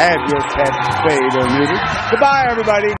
have your pet spayed or neutered. Goodbye, everybody.